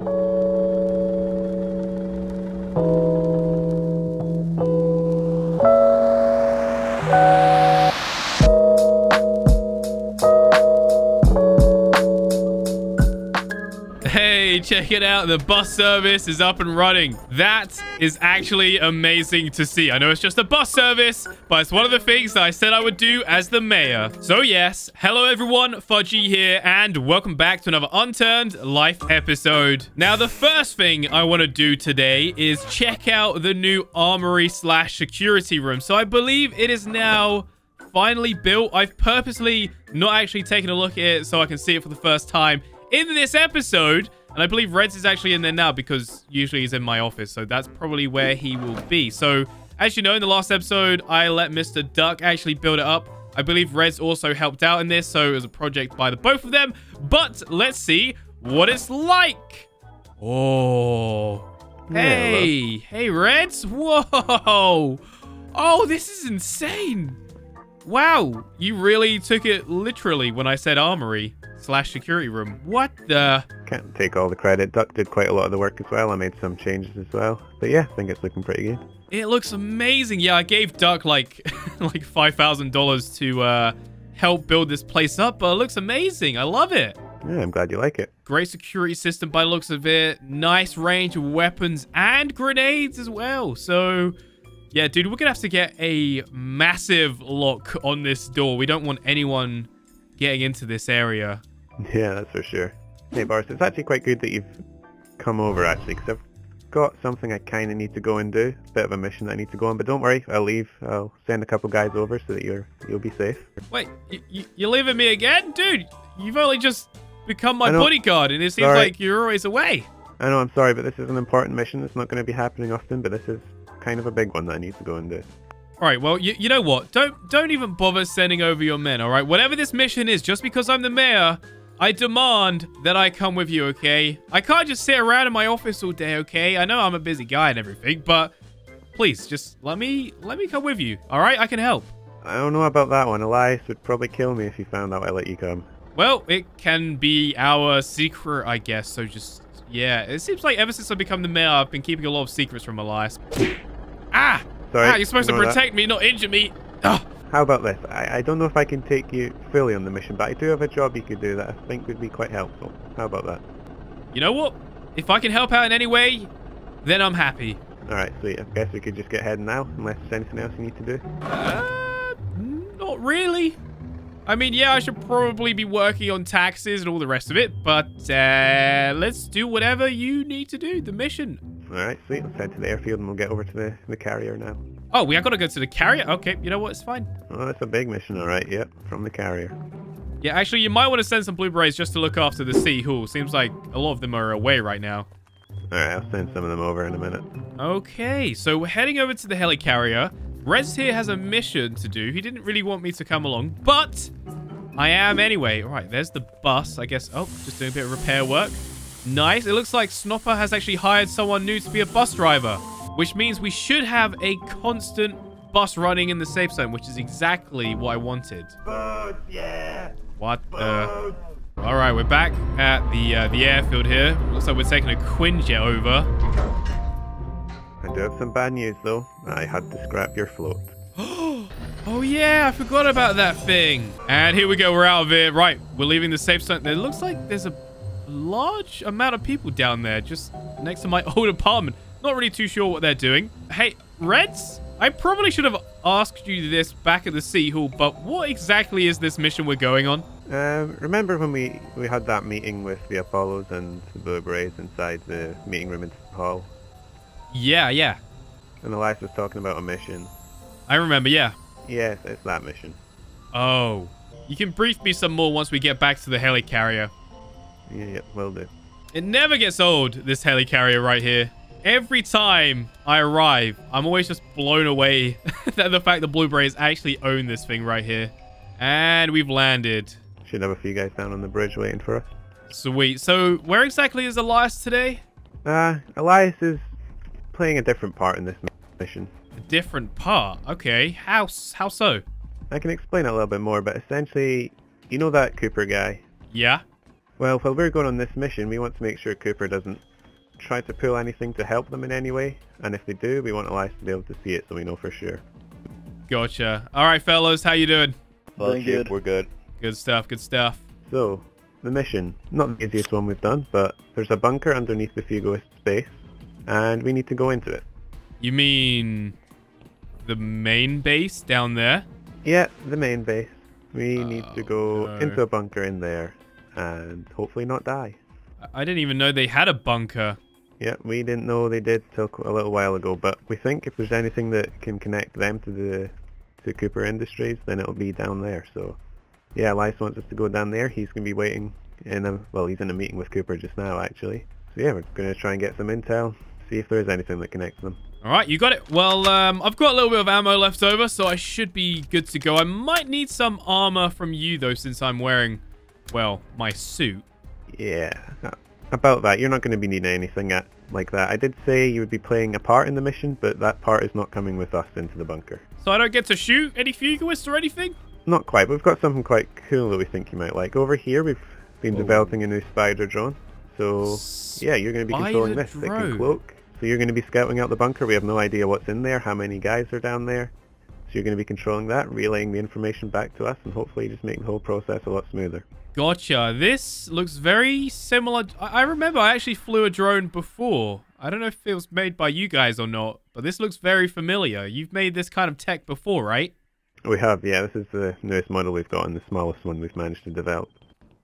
Hey, check it out. The bus service is up and running. That is actually amazing to see. I know it's just a bus service, but it's one of the things that I said I would do as the mayor. So yes, hello everyone, Fudgy here, and welcome back to another Unturned Life episode. Now, the first thing I want to do today is check out the new armory slash security room. So I believe it is now finally built. I've purposely not actually taken a look at it so I can see it for the first time in this episode. And I believe reDz is actually in there now because usually he's in my office. So that's probably where he will be. So as you know, in the last episode, I let Mr. Duck actually build it up. I believe reDz also helped out in this. So it was a project by the both of them. But let's see what it's like. Oh. Hey. Hey, reDz. Whoa. Oh, this is insane. Wow. You really took it literally when I said armory slash security room. What the? Can't take all the credit. Duck did quite a lot of the work as well. I made some changes as well. But yeah, I think it's looking pretty good. It looks amazing. Yeah, I gave Duck like like five thousand dollars to uh, help build this place up, but it looks amazing. I love it. Yeah, I'm glad you like it. Great security system by the looks of it. Nice range of weapons and grenades as well. So, yeah, dude, we're gonna have to get a massive lock on this door. We don't want anyone getting into this area. Yeah, that's for sure. Hey, Boris, it's actually quite good that you've come over, actually, because I've got something I kind of need to go and do. Bit of a mission that I need to go on, but don't worry, I'll leave. I'll send a couple guys over so that you're you'll be safe. Wait, you, you, you're leaving me again? Dude, you've only just become my bodyguard, and it seems Sorry. like you're always away. I know, I'm sorry, but this is an important mission. It's not going to be happening often, but this is kind of a big one that I need to go and do. All right, well, you, you know what? Don't don't even bother sending over your men, all right? Whatever this mission is, just because I'm the mayor, I demand that I come with you, okay? I can't just sit around in my office all day, okay? I know I'm a busy guy and everything, but please, just let me let me come with you, all right? I can help. I don't know about that one. Elias would probably kill me if he found out I let you come. Well, it can be our secret, I guess, so just... Yeah, it seems like ever since I've become the mayor, I've been keeping a lot of secrets from Elias. Ah! Sorry, ah, you're supposed to ignore that. protect me, not injure me. Ah. How about this? I, I don't know if I can take you fully on the mission, but I do have a job you could do that I think would be quite helpful. How about that? You know what? If I can help out in any way, then I'm happy. Alright, sweet. I guess we could just get heading now, unless there's anything else you need to do. Uh, not really. I mean, yeah, I should probably be working on taxes and all the rest of it, but uh, let's do whatever you need to do. The mission. Alright, sweet. Let's head to the airfield and we'll get over to the, the carrier now. Oh, we are gonna go to the carrier. Okay, you know what? It's fine. Oh, that's a big mission, alright. Yep, from the carrier. Yeah, actually, you might want to send some blueberries just to look after the sea who Seems like a lot of them are away right now. Alright, I'll send some of them over in a minute. Okay, so we're heading over to the helicarrier. reDz here has a mission to do. He didn't really want me to come along, but I am anyway. All right, there's the bus. I guess, oh, just doing a bit of repair work. Nice. It looks like Snopper has actually hired someone new to be a bus driver, which means we should have a constant bus running in the safe zone, which is exactly what I wanted. Boats, yeah! What the... All right, we're back at the uh, the airfield here. Looks like we're taking a Quinjet over. I do have some bad news though. I had to scrap your float. Oh yeah, I forgot about that thing. And here we go, we're out of it. Right, we're leaving the safe zone. It looks like there's a large amount of people down there just next to my old apartment. Not really too sure what they're doing. Hey, reDz? I probably should have asked you this back at the Sea Hall, but what exactly is this mission we're going on? Um, remember when we, we had that meeting with the Apollos and the Blueberries inside the meeting room in the hall? Yeah, yeah. And Elias was talking about a mission. I remember, yeah. Yes, it's that mission. Oh. You can brief me some more once we get back to the helicarrier. Yeah, yeah, will do. It never gets old, this helicarrier right here. Every time I arrive, I'm always just blown away at the fact that Blueberries actually own this thing right here. And we've landed. Should have a few guys down on the bridge waiting for us. Sweet. So where exactly is Elias today? Uh, Elias is playing a different part in this mission. A different part. Okay. How, how so? I can explain a little bit more, but essentially, you know that Cooper guy? Yeah. Well, while we're going on this mission, we want to make sure Cooper doesn't try to pull anything to help them in any way. And if they do, we want Elias to be able to see it so we know for sure. Gotcha. All right, fellas, how you doing? Well, Doing good. we're good. Good stuff. Good stuff. So, the mission. Not the easiest one we've done, but there's a bunker underneath the Fugoist base, and we need to go into it. You mean the main base down there? Yeah, the main base. We need to go Oh, no. into a bunker in there, and hopefully not die. I- I didn't even know they had a bunker. Yeah, we didn't know they did till a little while ago, but we think if there's anything that can connect them to the to Cooper Industries, then it'll be down there. So, yeah, Elias wants us to go down there. He's going to be waiting in a well, he's in a meeting with Cooper just now, actually. So yeah, we're going to try and get some intel, see if there is anything that connects them. All right, you got it. Well, um, I've got a little bit of ammo left over, so I should be good to go. I might need some armor from you, though, since I'm wearing, well, my suit. Yeah, uh, about that, you're not going to be needing anything at, like that. I did say you would be playing a part in the mission, but that part is not coming with us into the bunker. So I don't get to shoot any Fugoists or anything? Not quite, but we've got something quite cool that we think you might like. Over here, we've been Oh. developing a new spider drone. So, yeah, you're going to be controlling Spider this. It drone. can cloak. So you're going to be scouting out the bunker. We have no idea what's in there, how many guys are down there. So you're going to be controlling that, relaying the information back to us, and hopefully just making the whole process a lot smoother. Gotcha. This looks very similar. I, I remember I actually flew a drone before. I don't know if it was made by you guys or not, but this looks very familiar. You've made this kind of tech before, right? We have, yeah, this is the newest model we've got and the smallest one we've managed to develop.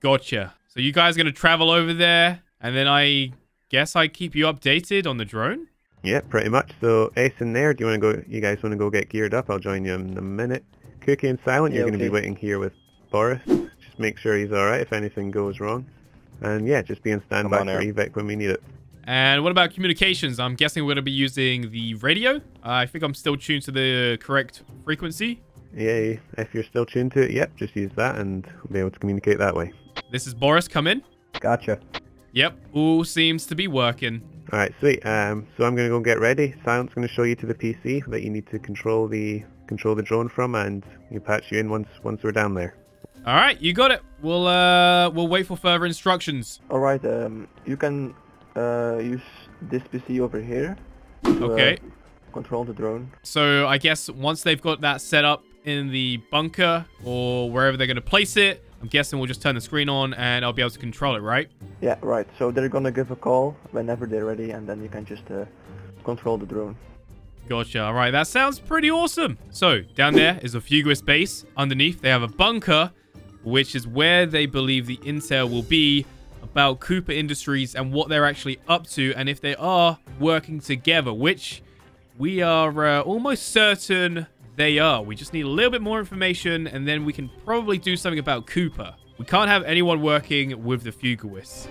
Gotcha. So you guys are going to travel over there, and then I guess I keep you updated on the drone? Yeah, pretty much. So Ace in there, do you want to go? You guys want to go get geared up? I'll join you in a minute. Cookie and Silent, Yeah, you're going to okay. be waiting here with Boris. Just make sure he's all right if anything goes wrong. And yeah, just be on standby on for there. evac when we need it. And what about communications? I'm guessing we're going to be using the radio. Uh, I think I'm still tuned to the correct frequency. Yeah, if you're still tuned to it, yep, just use that and we'll be able to communicate that way. This is Boris. Come in. Gotcha. Yep, all seems to be working. All right, sweet. Um, so I'm going to go get ready. Silent's going to show you to the PC that you need to control the control the drone from, and you patch you in once once we're down there. All right, you got it. We'll uh, we'll wait for further instructions. All right. Um, you can uh, use this PC over here. To, uh, Okay. control the drone. So I guess once they've got that set up in the bunker or wherever they're going to place it, I'm guessing we'll just turn the screen on and I'll be able to control it, right? Yeah. Right. So they're gonna give a call whenever they're ready, and then you can just uh, control the drone. Gotcha. All right, that sounds pretty awesome. So down there is a Fugoist base. Underneath, they have a bunker, which is where they believe the intel will be about Cooper Industries and what they're actually up to, and if they are working together, which we are uh, almost certain they are. We just need a little bit more information, and then we can probably do something about Cooper. We can't have anyone working with the Fugoists.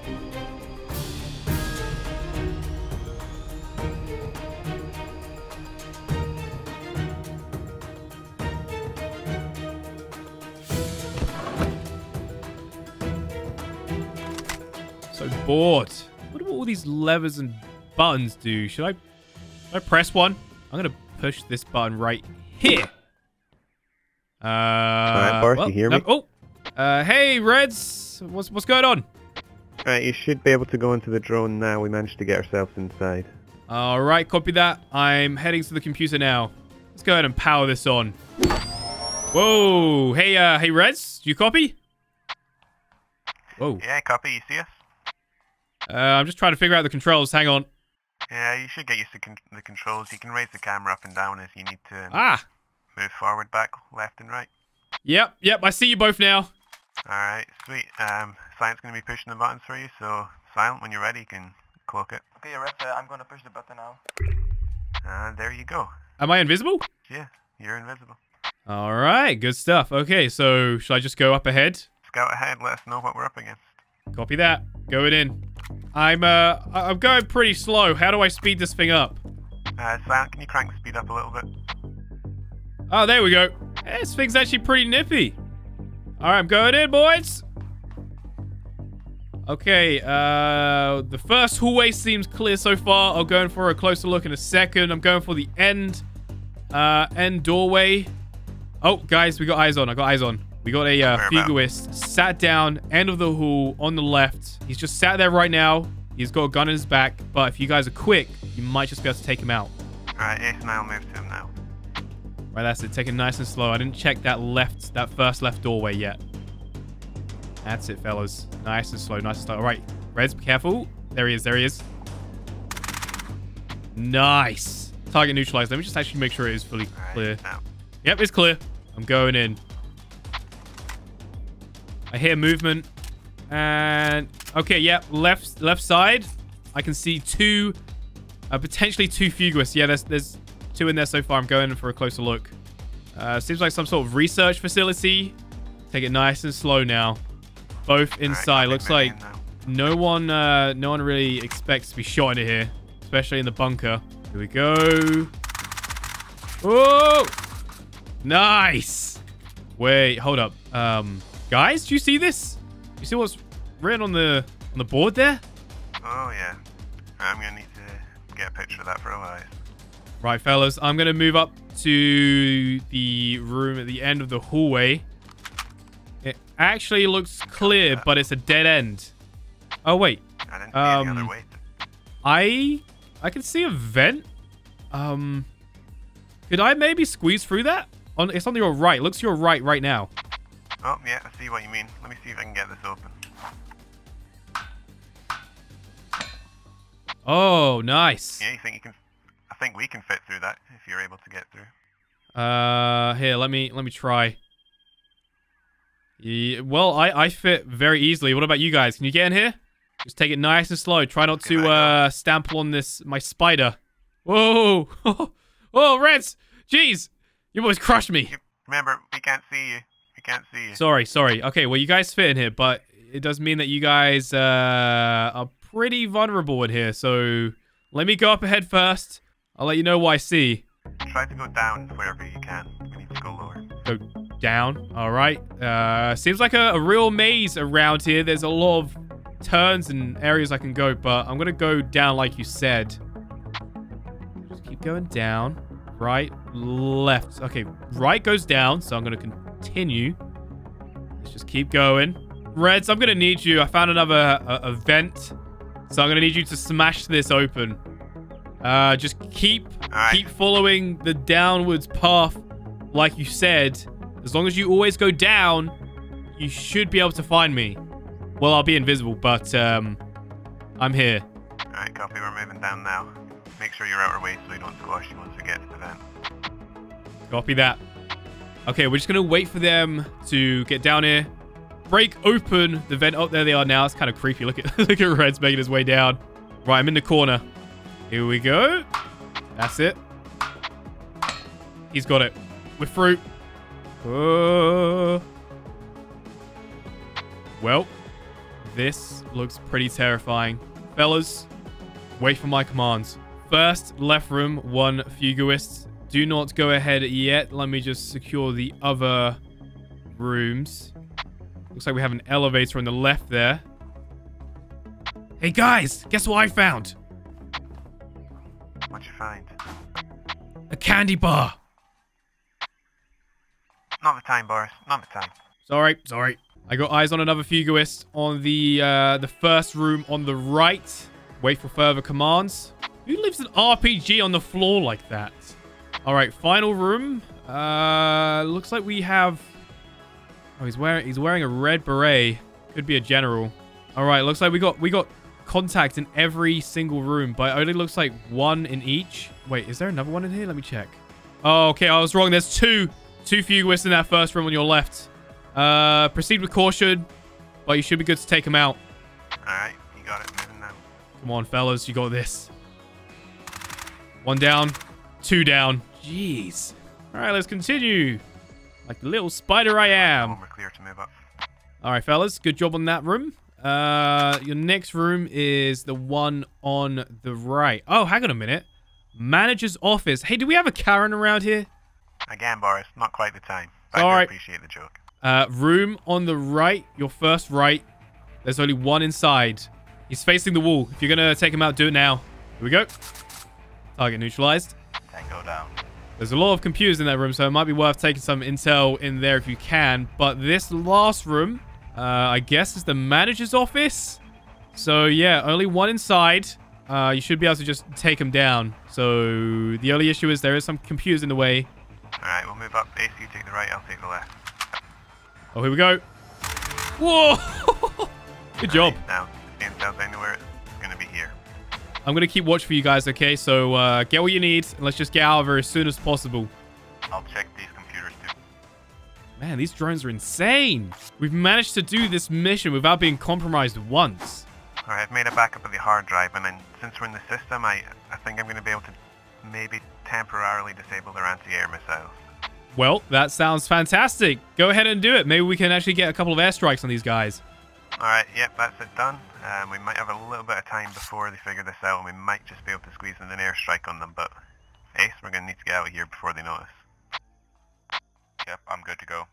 So bored. What do all these levers and buttons do? Should I, should I press one? I'm gonna push this button right here. Uh, right, Bart, you hear no- me? Oh, uh, hey reDz, what's what's going on? All right, you should be able to go into the drone now. We managed to get ourselves inside. All right, copy that. I'm heading to the computer now. Let's go ahead and power this on. Whoa, hey, uh, hey reDz, do you copy? Whoa, Yeah, copy. You see us? uh, I'm just trying to figure out the controls. Hang on. Yeah, you should get used to con- the controls. You can raise the camera up and down as you need to Ah, move forward, back, left, and right. yep, yep. I see you both now. Alright, sweet. Um, Silent's going to be pushing the buttons for you, so Silent, when you're ready, you can cloak it. Okay, Red. Uh, I'm gonna push the button now. And there you go. Am I invisible? Yeah, you're invisible. All right, good stuff. Okay, so should I just go up ahead? Scout ahead, let us know what we're up against. Copy that. Going in. I'm uh, I'm going pretty slow. How do I speed this thing up? Uh, Silent, can you crank the speed up a little bit? Oh, there we go. This thing's actually pretty nippy. All right, I'm going in, boys. Okay, uh, the first hallway seems clear so far. I'll go in for a closer look in a second. I'm going for the end, uh, end doorway. Oh, guys, we got eyes on. I got eyes on. We got a uh? Fugoist sat down, end of the hall on the left. He's just sat there right now. He's got a gun in his back, but if you guys are quick, you might just be able to take him out. Alright, Ace and I'll move to him now. Right, that's it. Take it nice and slow. I didn't check that left, that first left doorway yet. That's it, fellas. Nice and slow, nice and slow. All right, reDz, be careful. There he is, there he is. Nice. Target neutralized. Let me just actually make sure it is fully Alright, clear. now. Yep, it's clear. I'm going in. I hear movement. And okay, yep, left left side. I can see two uh, potentially two Fugoists. Yeah, there's there's two in there so far. I'm going in for a closer look. Uh, seems like some sort of research facility. Take it nice and slow now. Both inside. Looks like no one uh, no one really expects to be shot in here, especially in the bunker. Here we go. Oh! Nice. Wait, hold up. Um, guys, do you see this? You see what's written on the on the board there? Oh yeah. I'm gonna need to get a picture of that for a while. Right, fellas, I'm gonna move up to the room at the end of the hallway. It actually looks clear, but it's a dead end. Oh wait, I didn't see any Um, other way. I I can see a vent. Um, could I maybe squeeze through that? On it's on your right. Looks to your right right now. Oh yeah, I see what you mean. Let me see if I can get this open. Oh, nice. Yeah, you think you can? I think we can fit through that if you're able to get through. Uh, here, let me let me try. Yeah, well, I I fit very easily. What about you guys? Can you get in here? Just take it nice and slow. Try not to it a go. uh stample on this my spider. Whoa! oh, reDz! Jeez, you almost crushed me. Remember, we can't see you. Can't see. Sorry, sorry. Okay, well, you guys fit in here, but it does mean that you guys uh, are pretty vulnerable in here. So let me go up ahead first. I'll let you know what I see. Try to go down wherever you can. We need to go lower. Go down. All right. Uh, seems like a, a real maze around here. There's a lot of turns and areas I can go, but I'm gonna go down like you said. Just keep going down. Right, left. Okay, right goes down, so I'm gonna continue. Let's just keep going. reDz, I'm gonna need you. I found another uh, event, so I'm gonna need you to smash this open. Uh, just keep Alright. keep following the downwards path, like you said. As long as you always go down, you should be able to find me. Well, I'll be invisible, but um, I'm here. Alright, copy. We're moving down now. Make sure you're out of our way so we don't squash you once we get to the vent. Copy that. Okay, we're just gonna wait for them to get down here. Break open the vent. Oh, there they are now. It's kind of creepy. Look at look at Red's making his way down. Right, I'm in the corner. Here we go. That's it. He's got it. We're through. Uh, well, this looks pretty terrifying. Fellas, wait for my commands. First, left room, one Fugoist. Do not go ahead yet. Let me just secure the other rooms. Looks like we have an elevator on the left there. Hey guys, guess what I found? What'd you find? A candy bar. Not the time, Boris. Not the time. Sorry, sorry. I got eyes on another Fugoist on the uh, the first room on the right. Wait for further commands. Who leaves an RPG on the floor like that? All right, final room. Uh, looks like we have. Oh, he's wearing he's wearing a red beret. Could be a general. All right, looks like we got we got contact in every single room, but it only looks like one in each. Wait, is there another one in here? Let me check. Oh, okay, I was wrong. There's two two Fugoists in that first room on your left. Uh, proceed with caution, but you should be good to take them out. Alright, you got it. Come on, fellas, you got this. One down, two down. Jeez. All right, let's continue. Like the little spider I am. We're clear to move up. All right, fellas, good job on that room. Uh, your next room is the one on the right. Oh, hang on a minute. Manager's office. Hey, do we have a Karen around here? Again, Boris. Not quite the time. But All I right. appreciate the joke. Uh, room on the right, your first right. There's only one inside. He's facing the wall. If you're gonna take him out, do it now. Here we go. Target neutralized. Tango down. There's a lot of computers in that room, so it might be worth taking some intel in there if you can. But this last room, uh, I guess, is the manager's office. So, yeah, only one inside. Uh, you should be able to just take them down. So, the only issue is there is some computers in the way. Alright, we'll move up. Ace, you take the right, I'll take the left. Oh, here we go. Whoa! Good job. Right, now, anywhere, I'm going to keep watch for you guys, okay? So, uh, get what you need, and let's just get out of here as soon as possible. I'll check these computers too. Man, these drones are insane. We've managed to do this mission without being compromised once. Alright, I've made a backup of the hard drive, and then since we're in the system, I, I think I'm gonna be able to maybe temporarily disable their anti-air missiles. Well, that sounds fantastic. Go ahead and do it. Maybe we can actually get a couple of airstrikes on these guys. Alright, yep, that's it done. Um, we might have a little bit of time before they figure this out, and we might just be able to squeeze in an airstrike on them, but Ace, we're going to need to get out of here before they notice. Yep, I'm good to go.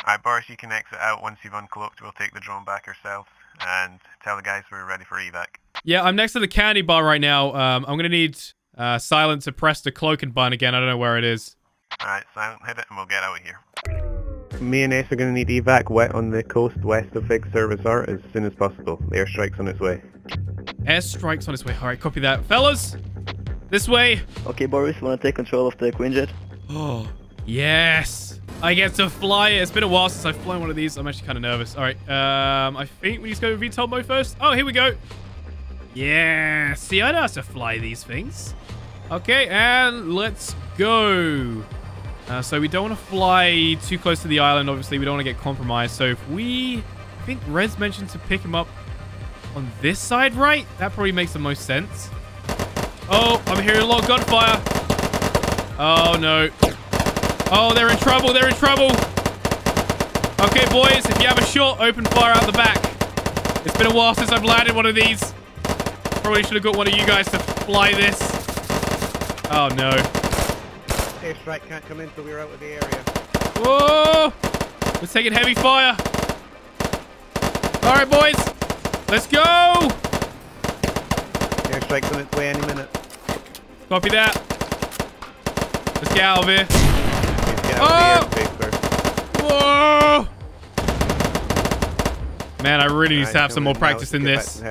Alright, Boris, you can exit out once you've uncloaked. We'll take the drone back ourselves, and tell the guys we're ready for evac. Yeah, I'm next to the candy bar right now. Um, I'm going to need uh, Silent to press the cloak and button again. I don't know where it is. Alright, Silent, hit it, and we'll get out of here. Me and Ace are going to need evac wet on the coast west of Big Service Art as soon as possible. The airstrike's on its way. Airstrike's on its way. All right, copy that. Fellas, this way. Okay, Boris, wanna take control of the Quinjet? Oh, yes. I get to fly it. It's been a while since I've flown one of these. I'm actually kind of nervous. All right. Um, I think we just go VTOL mode first. Oh, here we go. Yeah. See, I know how to fly these things. Okay, and let's go. Uh, so we don't want to fly too close to the island. Obviously, we don't want to get compromised. So if we... I think reDz mentioned to pick him up on this side, right? That probably makes the most sense. Oh, I'm hearing a lot of gunfire. Oh, no. Oh, they're in trouble. They're in trouble. Okay, boys, if you have a shot, open fire out the back. It's been a while since I've landed one of these. Probably should have got one of you guys to fly this. Oh, no. Airstrike can't come in until we're out of the area. Whoa! We're taking heavy fire. All right, boys. Let's go. Airstrike's on its way any minute. Copy that. Let's get out of here. Out Oh! Whoa! Man, I really need to have some more practice in this.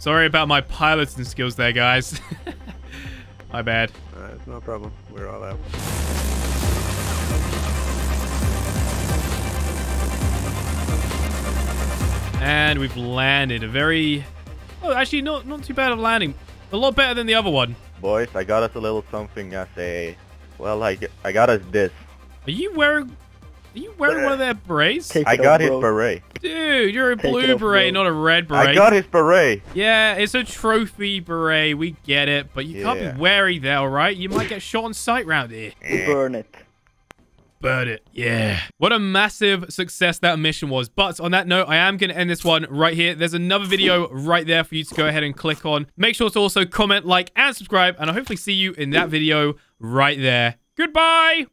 Sorry about my piloting skills there, guys. my bad. It's no problem. We're all out. And we've landed. A very... Oh, actually, not, not too bad of landing. A lot better than the other one. Boys, I got us a little something as a... Well, I, I got us this. Are you wearing... Are you wearing one of uh, their berets? Take I got off, his beret. Dude, you're a Take blue off, beret, bro. not a red beret. I got his beret. Yeah, it's a trophy beret. We get it, but you can't be wary there, all right? You might get shot on sight round here. We burn it. Burn it. Yeah. What a massive success that mission was. But on that note, I am going to end this one right here. There's another video right there for you to go ahead and click on. Make sure to also comment, like, and subscribe. And I'll hopefully see you in that video right there. Goodbye.